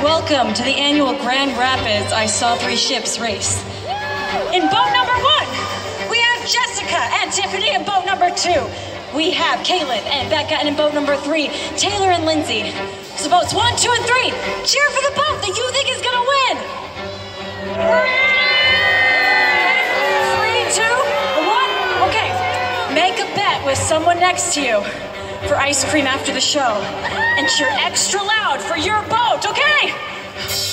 Welcome to the annual Grand Rapids I Saw Three Ships race. In boat number one, we have Jessica and Tiffany in boat number two. We have Caitlin and Becca and in boat number three, Taylor and Lindsey. So boats one, two, and three, cheer for the boat that you think is gonna win. Three, two, one. Okay, make a bet with someone next to you for ice cream after the show and cheer extra loud for your boat, okay?